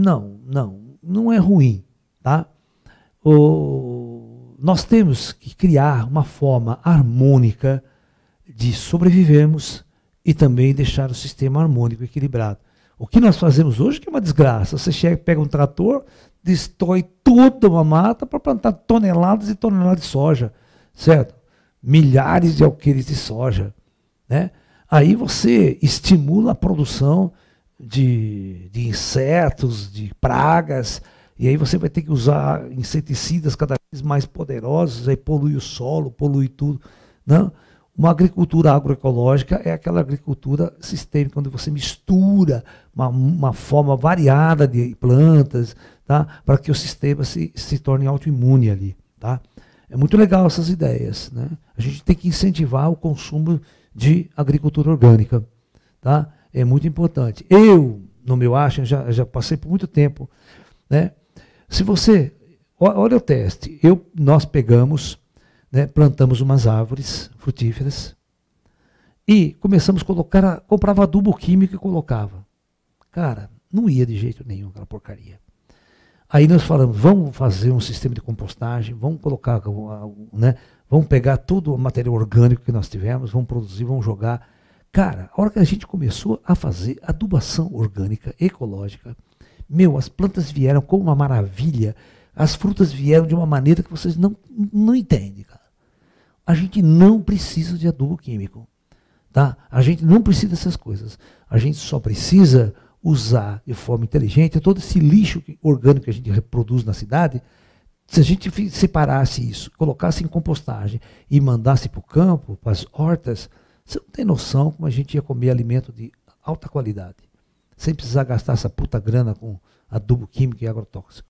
Não, não, não é ruim, tá? O, nós temos que criar uma forma harmônica de sobrevivermos e também deixar o sistema harmônico equilibrado. O que nós fazemos hoje que é uma desgraça. Você chega, pega um trator, destrói toda uma mata para plantar toneladas e toneladas de soja, certo? Milhares de alqueires de soja, né? Aí você estimula a produção de, de insetos, de pragas, e aí você vai ter que usar inseticidas cada vez mais poderosos, aí polui o solo, polui tudo. Não? Uma agricultura agroecológica é aquela agricultura sistêmica, onde você mistura uma, uma forma variada de plantas, tá? para que o sistema se, se torne autoimune ali. Tá? É muito legal essas ideias. Né? A gente tem que incentivar o consumo de agricultura orgânica. Tá? É muito importante. Eu, no meu acho, já, já passei por muito tempo. Né? Se você. Olha o teste. Eu, nós pegamos, né, plantamos umas árvores frutíferas e começamos a colocar. Comprava adubo químico e colocava. Cara, não ia de jeito nenhum aquela porcaria. Aí nós falamos, vamos fazer um sistema de compostagem, vamos colocar, né, vamos pegar todo o material orgânico que nós tivemos, vamos produzir, vamos jogar. Cara, a hora que a gente começou a fazer adubação orgânica, ecológica, meu, as plantas vieram como uma maravilha, as frutas vieram de uma maneira que vocês não, não entendem, cara. A gente não precisa de adubo químico, tá? A gente não precisa dessas coisas. A gente só precisa usar de forma inteligente todo esse lixo orgânico que a gente reproduz na cidade. Se a gente separasse isso, colocasse em compostagem e mandasse para o campo, para as hortas, você não tem noção como a gente ia comer alimento de alta qualidade sem precisar gastar essa puta grana com adubo químico e agrotóxico.